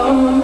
Oh.